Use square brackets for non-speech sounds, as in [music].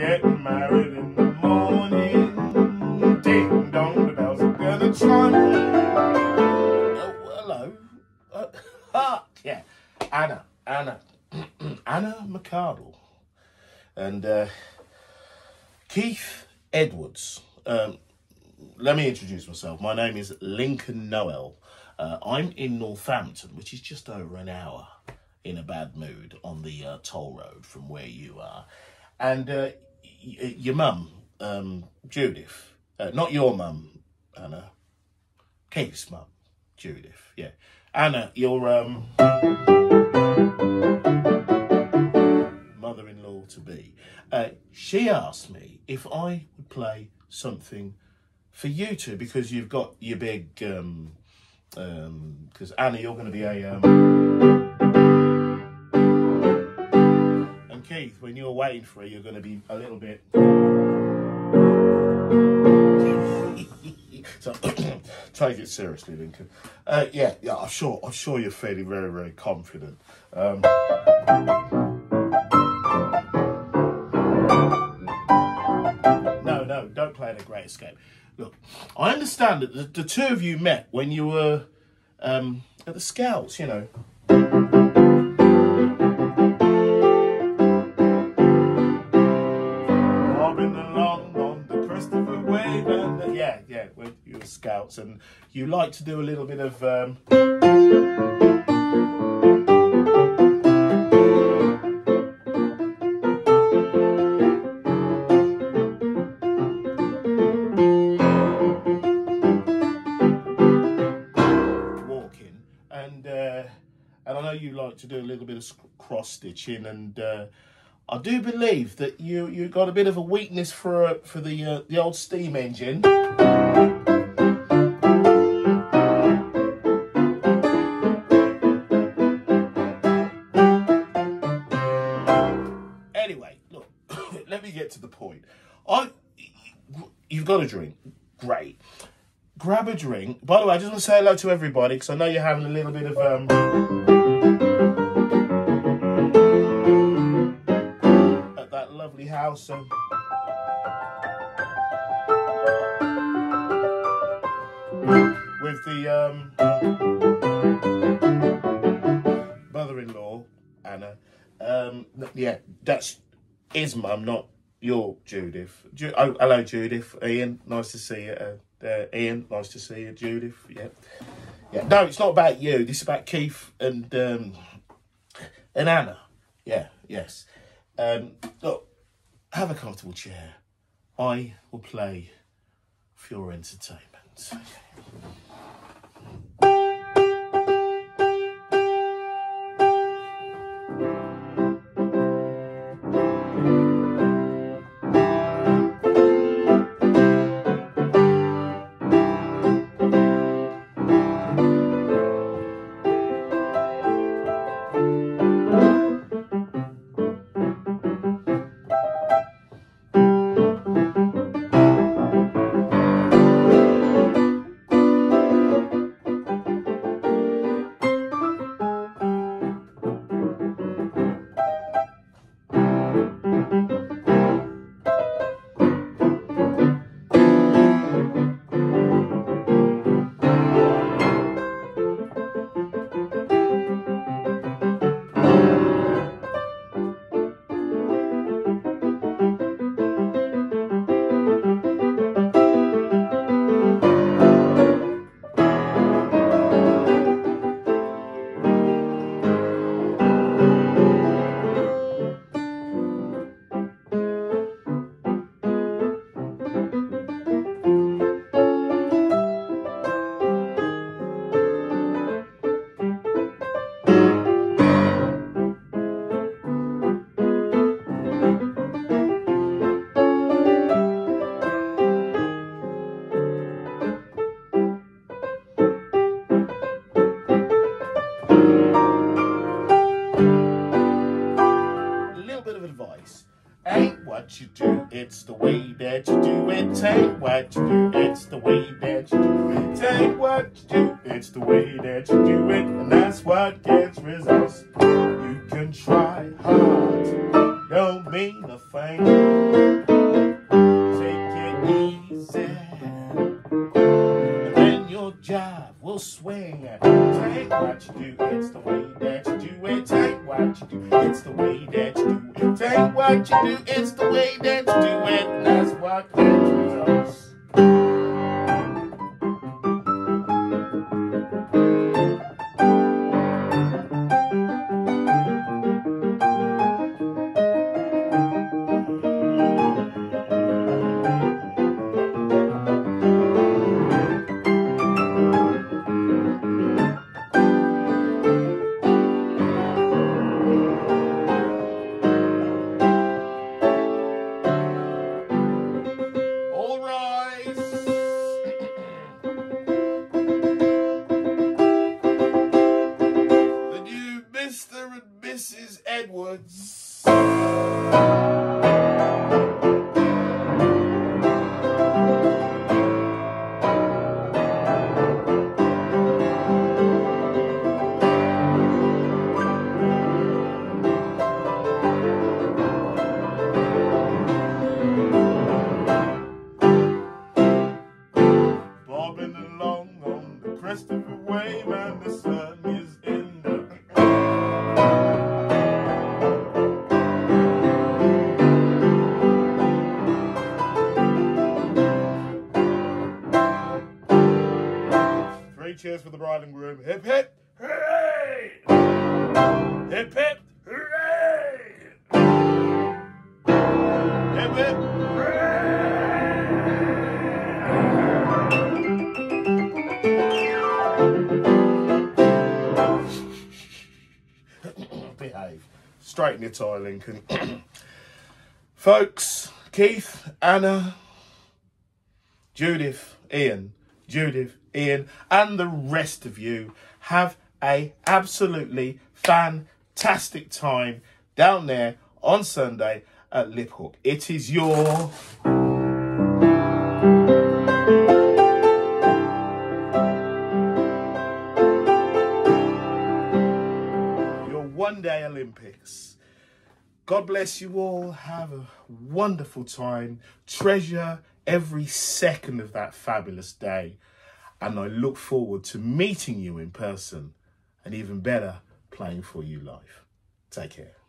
getting married in the morning. Ding dong, the bells are gonna chime. Oh, hello. Uh, [laughs] ah, yeah, Anna, Anna, [clears throat] Anna McCardle, and uh, Keith Edwards. Um, let me introduce myself. My name is Lincoln Noel. Uh, I'm in Northampton, which is just over an hour in a bad mood on the uh, toll road from where you are. And uh, your mum, um, Judith, uh, not your mum, Anna, Keith's mum, Judith, yeah. Anna, your um, mother-in-law to be. Uh, she asked me if I would play something for you two because you've got your big um um because Anna you're going to be a waiting for you're going to be a little bit [laughs] so [coughs] take it seriously Lincoln. Uh, yeah yeah I'm sure I'm sure you're feeling very very confident. Um no no don't play the Great Escape. Look, I understand that the, the two of you met when you were um, at the Scouts, you know. Scouts and you like to do a little bit of um, walking, and uh, and I know you like to do a little bit of cross stitching, and uh, I do believe that you you got a bit of a weakness for uh, for the uh, the old steam engine. To the point. I, you've got a drink, great grab a drink. By the way, I just want to say hello to everybody because I know you're having a little bit of um. At that lovely house. Um, with the um, mother-in-law Anna. Um, yeah, that's his mum, not your Judith. Ju- oh, hello, Judith. Ian, nice to see you. Uh, uh, Ian, nice to see you. Judith, yeah, yeah. No, it's not about you. This is about Keith and um, and Anna. Yeah, yes. Um, look, have a comfortable chair. I will play for your entertainment. Ain't Take what you do, it's the way that you do it. Take what you do, it's the way that you do it. And that's what gets results. You can try hard, don't mean a thing. Take it easy, and then your job will swing. Take what you do, it's the way that you do it. Take what you do, it's the way that you do it. Take what you do, it's the way that you do it. Cheers for the bride and groom. Hip hip, hooray! Hip hip, hooray! Hip hip, hooray! Behave. Straighten your tie, Lincoln. [clears throat] Folks, Keith, Anna, Judith, Ian, Judith, Ian, and the rest of you have a absolutely fantastic time down there on Sunday at Liphook. It is your your one day Olympics. God bless you all. Have a wonderful time. Treasure every second of that fabulous day. And I look forward to meeting you in person and even better, playing for you live. Take care.